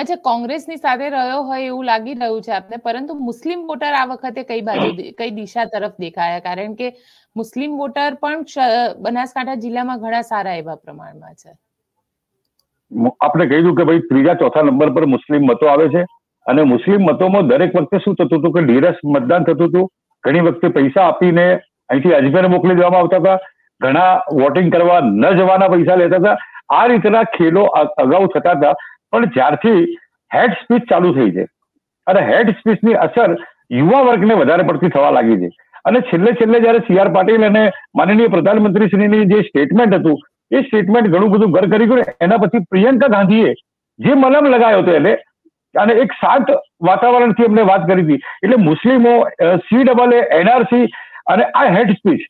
અચ્છા, કોંગ્રેસની સાથે રહ્યો હોય એવું લાગી રહ્યું છે આપને, પરંતુ મુસ્લિમ વોટર આ વખતે કઈ બાજુ કઈ દિશા તરફ દેખાયા? કારણ કે મુસ્લિમ વોટર પણ બનાસકાંઠા જિલ્લામાં ઘણા સારા એવા પ્રમાણમાં છે. આપણે કહ્યું કે ભાઈ ત્રીજા ચોથા નંબર પર મુસ્લિમ મતો આવે છે અને મુસ્લિમ મતોમાં દરેક વખતે શું થતું હતું કે ડીરસ મતદાન થતું હતું. ઘણી વખતે પૈસા આપીને અહીંથી અજમેર મોકલી દેવામાં આવતા હતા. ઘણા વોટિંગ કરવા ન જવાના પૈસા લેતા હતા. આ રીતના ખેલો અગાઉ થતા હતા. પણ જ્યારથી હેડ સ્પીચ ચાલુ થઈ છે અને હેડ સ્પીચની અસર યુવા વર્ગને વધારે પડતી થવા લાગી છે. અને છેલ્લે છેલ્લે જયારે સી આર પાટીલ અને માનનીય પ્રધાનમંત્રી શ્રીની જે સ્ટેટમેન્ટ હતું, એ સ્ટેટમેન્ટ ઘણું બધું ઘર કરી ગયું એના પછી પ્રિયંકા ગાંધીએ જે મલમ લગાયો હતો એટલે અને એક શાંત વાતાવરણથી એમને વાત કરી હતી. એટલે મુસ્લિમો સી ડબલ એ એનઆરસી અને આ હેડ સ્પીચ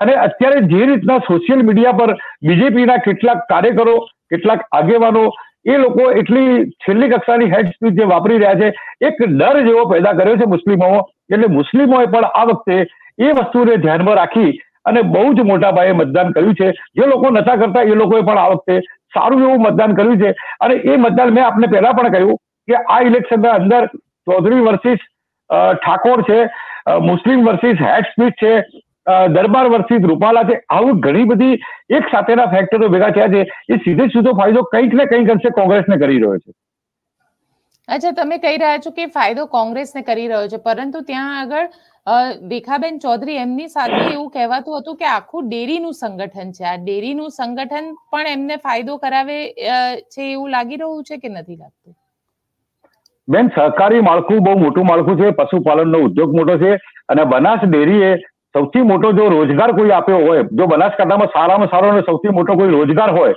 અને અત્યારે જે રીતના સોશિયલ મીડિયા પર બીજેપીના કેટલાક કાર્યકરો, કેટલાક આગેવાનો એ લોકો એટલી છેલ્લી કક્ષાની હેડ સ્પીચ જે વાપરી રહ્યા છે, એક ડર જેવો પેદા કર્યો છે મુસ્લિમો એટલે મુસ્લિમોએ પણ આ વખતે એ વસ્તુને ધ્યાનમાં રાખી અને બહુ જ મોટા પાયે મતદાન કર્યું છે. જે લોકો નતા કરતા એ લોકોએ પણ આ વખતે સારું એવું મતદાન કર્યું છે. અને એ મતદાન મેં આપને પહેલા પણ કહ્યું કે આ ઇલેક્શનના અંદર ચૌધરી વર્સિસ ઠાકોર છે મુસ્લિમ વર્સિસ હેડ સ્પીચ છે. દરબાર વર્ષિત રૂપાલા છે. આવું ઘણી બધી એક સાથેના ફેક્ટરો ભેગા થયા છે. એ સીધે સીધો ફાયદો કંઈક ને કંઈક અંશે કોંગ્રેસને કરી રહ્યો છે. અચ્છા તમે કહી રહ્યા છો કે ફાયદો કોંગ્રેસને કરી રહ્યો છે. પરંતુ ત્યાં આગળ રેખાબેન ચૌધરી એમની સાથે એવું કહેવાતું હતું કે આખું ડેરીનું સંગઠન છે. આ ડેરીનું સંગઠન પણ એમને ફાયદો કરાવે છે એવું લાગી રહ્યું છે કે નથી લાગતું? બેન સહકારી માળખું બહુ મોટું માળખું છે. પશુપાલનનો ઉદ્યોગ મોટો છે. અને બનાસ ડેરીએ સૌથી મોટો જો રોજગાર કોઈ આપ્યો હોય, જો બનાસકાંઠામાં સારામાં સારો અને સૌથી મોટો કોઈ રોજગાર હોય,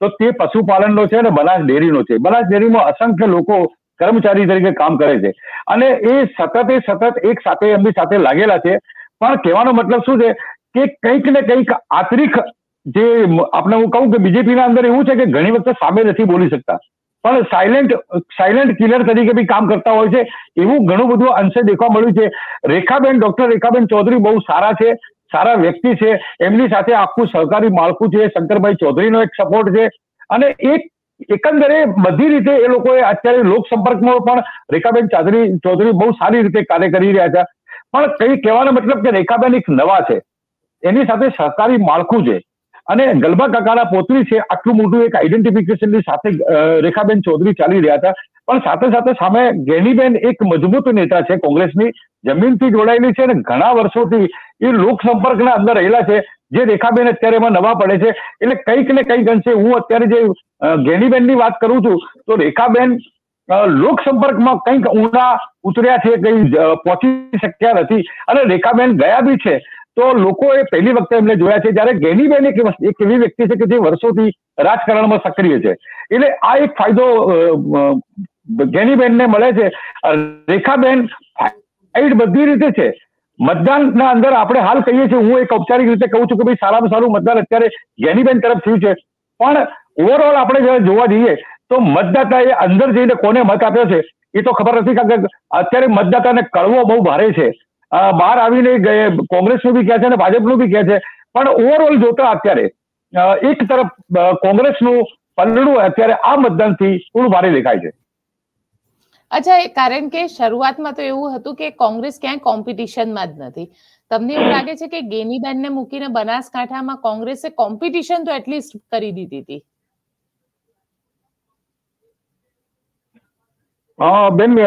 તો તે પશુપાલનનો છે અને બનાસ ડેરીનો છે. બનાસ ડેરીમાં અસંખ્ય લોકો કર્મચારી તરીકે કામ કરે છે. અને એ સતત એ સતત એક સાથે એમની સાથે લાગેલા છે. પણ કહેવાનો મતલબ શું છે કે કંઈક ને કંઈક આંતરિક જે આપણે હું કહું કે બીજેપીના અંદર એવું છે કે ઘણી વખત સામે નથી બોલી શકતા. પણ સાયલેન્ટ સાયલેન્ટ કિલર તરીકે બી કામ કરતા હોય છે. એવું ઘણું બધું અંશે દેખવા મળ્યું છે. રેખાબેન ડોક્ટર રેખાબેન ચૌધરી બહુ સારા છે, સારા વ્યક્તિ છે. એમની સાથે આખું સહકારી માળખું છે. શંકરભાઈ ચૌધરીનો એક સપોર્ટ છે. અને એક, એકંદરે બધી રીતે એ લોકોએ અત્યારે લોક સંપર્કમાં પણ રેખાબેન ચાદરી, ચૌધરી બહુ સારી રીતે કાર્ય કરી રહ્યા છે. પણ કઈ કહેવાનો મતલબ કે રેખાબેન એક નવા છે. એની સાથે સહકારી માળખું છે. અને ગલબા કાકાના પોતરી છે, આટલું મોટું એક આઈડેન્ટિફિકેશનની સાથે રેખાબેન ચૌધરી ચાલી રહ્યા હતા. પણ સાથે સાથે સામે ગેનીબેન એક મજબૂત નેતા છે, કોંગ્રેસની. જમીનથી જોડાયેલી છે અને ઘણા વર્ષોથી એ લોક સંપર્કના અંદર રહેલા છે. જે રેખાબેન અત્યારે એમાં નવા પડે છે. એટલે કંઈક ને કંઈક અંશે હું અત્યારે જે ગેનીબેનની વાત કરું છું, તો રેખાબેન લોક સંપર્કમાં કંઈક ઊંડા ઉતર્યા છે, કંઈ પહોંચી શક્યા નથી. અને રેખાબેન ગયા બી છે. તો લોકો એ પહેલી વખતે એમને જોયા છે જ્યારે ગેનીબેન એક એક એવી વ્યક્તિ છે કે જે વર્ષોથી રાજકારણમાં સક્રિય છે. એટલે આ એક ફાયદો ગેનીબેનને મળે છે. રેખાબેન ફાઇટ બધી રીતે છે. મતદાનના અંદર આપણે હાલ કહીએ છીએ, હું એક ઔપચારિક રીતે કહું છું કે ભાઈ સારામાં સારું મતદાન અત્યારે ગેનીબેન તરફ થયું છે. પણ ઓવરઓલ આપણે જયારે જોવા જઈએ, તો મતદાતાએ અંદર જઈને કોને મત આપ્યો છે એ તો ખબર નથી, કારણ કે અત્યારે મતદાતાને કળવો બહુ ભારે છે. બહાર આવીને કોંગ્રેસનું બી કહે છે અને ભાજપનું બી કહે છે. પણ ઓવરઓલ જોતા અત્યારે એક તરફ કોંગ્રેસનું પલડું અત્યારે આ મતદાનથી થોડું ભારે દેખાય છે. અચ્છા કારણ કે શરૂઆતમાં તો એવું હતું કે કોંગ્રેસ ક્યાંય કોમ્પિટિશનમાં જ નથી. તમને એવું લાગે છે કે ગેનીબેનને મૂકીને બનાસકાંઠામાં કોંગ્રેસે કોમ્પિટિશન તો એટલીસ્ટ કરી દીધી હતી? બેન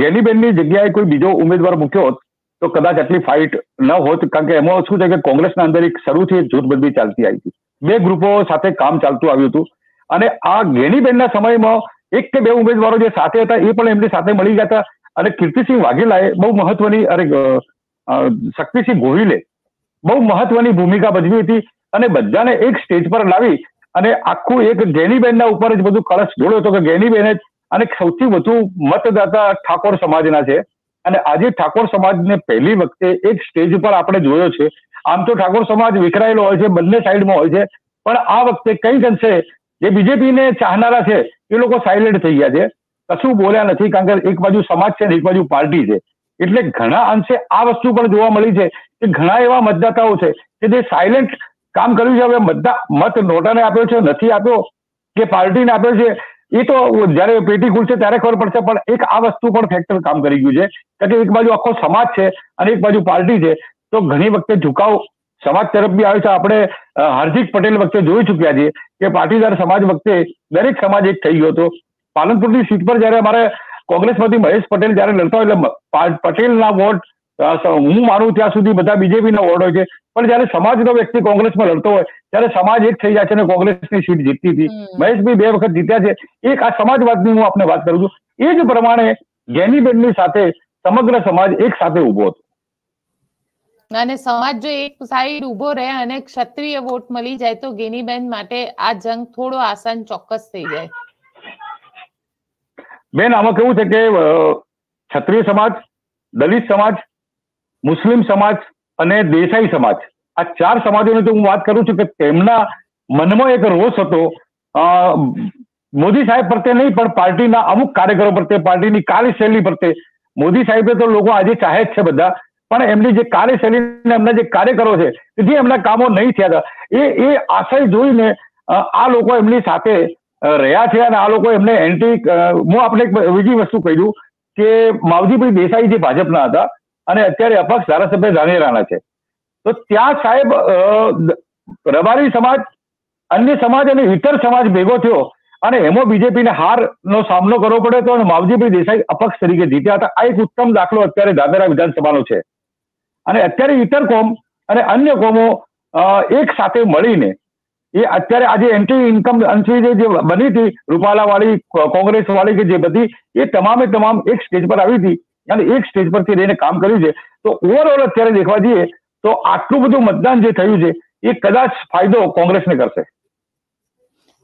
ગેનીબેનની જગ્યાએ કોઈ બીજો ઉમેદવાર મૂક્યો હોત તો કદાચ આટલી ફાઇટ ન હોત, કારણ કે એમાં શું છે કે કોંગ્રેસના અંદર એક શરૂથી જૂથબંધી ચાલતી આવી હતી. બે ગ્રુપો સાથે કામ ચાલતું આવ્યું હતું. અને આ ગેનીબેનના સમયમાં એક કે બે ઉમેદવારો જે સાથે હતા, એ પણ એમની સાથે મળી ગયા હતા. અને કીર્તિસિંહ વાઘેલાએ બહુ મહત્વની અરે શક્તિસિંહ ગોહિલે બહુ મહત્વની ભૂમિકા ભજવી હતી. અને બધાને એક સ્ટેજ પર લાવી અને આખું એક ગેનીબેનના ઉપર જ બધું કળશ જોડ્યો હતો કે ગેનીબેને જ અને સૌથી વધુ મતદાતા ઠાકોર સમાજના છે. અને આજે ઠાકોર સમાજને પહેલી વખતે એક સ્ટેજ ઉપર આપણે જોયો છે. આમ તો ઠાકોર સમાજ વિખરાયેલો હોય છે, બંને સાઈડમાં હોય છે, પણ આ વખતે કંઈક અંશે જે બીજેપીને ચાહનારા છે, એ લોકો સાયલેન્ટ થઈ ગયા છે. કશું બોલ્યા નથી, કારણ કે એક બાજુ સમાજ છે એક બાજુ પાર્ટી છે. એટલે ઘણા અંશે આ વસ્તુ પણ જોવા મળી છે કે ઘણા એવા મતદાતાઓ છે કે જે સાયલેન્ટ કામ કર્યું છે. હવે મતદા, મત નોટાને આપ્યો છે, નથી આપ્યો, કે પાર્ટીને આપ્યો છે. એ તો જયારે પેટી ખુલશે ત્યારે ખબર પડશે, પણ એક આ વસ્તુ પણ ફેક્ટર કામ કરી ગયું છે કારણ કે એક બાજુ આખો સમાજ છે અને એક બાજુ પાર્ટી છે, તો ઘણી વખતે ઝુકાવ સમાજ તરફ બી આવે છે. આપણે હાર્દિક પટેલ વખતે જોઈ ચુક્યા છીએ કે પાટીદાર સમાજ વખતે દરેક સમાજ એક થઈ ગયો હતો. પાલનપુરની સીટ પર જયારે અમારે કોંગ્રેસમાંથી મહેશ પટેલ જયારે લડતા હોય, એટલે પટેલના વોટ હું માનું ત્યાં સુધી બધા બીજેપીના વોર્ડ હોય છે. પણ જયારે સમાજનો વ્યક્તિ કોંગ્રેસમાં લડતો હોય ત્યારે સમાજ એક થઈ જાય છે અને કોંગ્રેસની સીટ જીતતી હતી. મહેશભાઈ બે વખત જીત્યા છે. એક આ સમાજવાદની હું આપને વાત કરું છું. એ જ પ્રમાણે ગેનીબેનની સાથે સમગ્ર સમાજ એક સાથે ઊભો હતો. અને સમાજ જો એક સાઈડ ઊભો રહે અને ક્ષત્રિય વોટ મળી જાય તો ગેનીબેન માટે આ જંગ થોડો આસાન ચોક્કસ થઈ જાય. બેન આમાં કેવું છે કે ક્ષત્રિય સમાજ દલિત સમાજ મુસ્લિમ સમાજ અને દેસાઈ સમાજ. આ ચાર સમાજોની તો હું વાત કરું છું કે તેમના મનમાં એક રોષ હતો. મોદી સાહેબ પ્રત્યે નહીં, પણ પાર્ટીના અમુક કાર્યકરો પ્રત્યે, પાર્ટીની કાર્યશૈલી પ્રત્યે. મોદી સાહેબે તો લોકો આજે ચાહે જ છે બધા. પણ એમની જે કાર્યશૈલી એમના જે કાર્યકરો છે જે એમના કામો નહીં થયા હતા, એ એ આશય જોઈને આ લોકો એમની સાથે રહ્યા છે અને આ લોકો એમને એન્ટી હું આપણે એક બીજી વસ્તુ કહી દઉં કે માવજીભાઈ દેસાઈ જે ભાજપના હતા અને અત્યારે અપક્ષ ધારાસભ્ય ધાનેરાના છે. તો ત્યાં સાહેબ રબારી સમાજ, અન્ય સમાજ અને ઇતર સમાજ ભેગો થયો અને એમાં બીજેપીને હારનો સામનો કરવો પડ્યો હતો અને માવજીભાઈ દેસાઈ અપક્ષ તરીકે જીત્યા હતા. આ એક ઉત્તમ દાખલો અત્યારે ધાનેરા વિધાનસભાનો છે. અને અત્યારે ઇતર કોમ અને અન્ય કોમો એક સાથે મળીને એ અત્યારે આજે એન્ટી ઇન્કમ અંશી જે બની હતી રૂપાલા વાળી કોંગ્રેસ વાળી કે જે બધી, એ તમામે તમામ એક સ્ટેજ પર આવી હતી. અને એક સ્ટેજ પરથી રહીને કામ કર્યું છે તો ઓવરઓલ અત્યારે દેખવા જઈએ તો આટલું બધું મતદાન જે થયું છે એ કદાચ ફાયદો કોંગ્રેસને કરશે.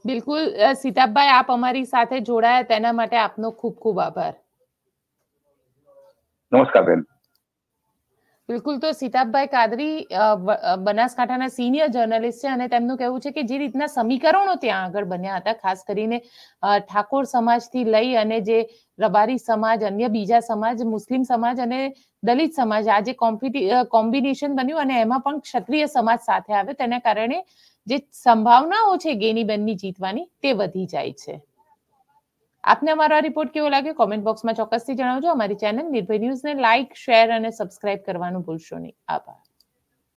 બિલકુલ સીતાભાઈ આપ અમારી સાથે જોડાયા તેના માટે આપનો ખૂબ ખૂબ આભાર. નમસ્કાર બેન. બિલકુલ તો સીતાભાઈ કાદરી બનાસકાંઠાના સિનિયર જર્નલિસ્ટ છે અને તેમનું કહેવું છે કે જે રીતના સમીકરણો ત્યાં આગળ બન્યા હતા, ખાસ કરીને ઠાકોર સમાજથી લઈ અને જે રબારી સમાજ, અન્ય બીજા સમાજ, મુસ્લિમ સમાજ અને દલિત સમાજ, આ જે કોમ્બિનેશન બન્યું અને એમાં પણ ક્ષત્રિય સમાજ સાથે આવ્યો, તેના કારણે જે સંભાવનાઓ છે ગેનીબેનની જીતવાની, તે વધી જાય છે. આપને અમારો રિપોર્ટ કેવો લાગ્યો? કોમેન્ટ બોક્સમાં ચોક્કસથી જણાવજો. અમારી ચેનલ નિર્ભય ન્યૂઝને લાઇક શેર અને સબસ્ક્રાઇબ કરવાનું ભૂલશો નહીં. આભાર.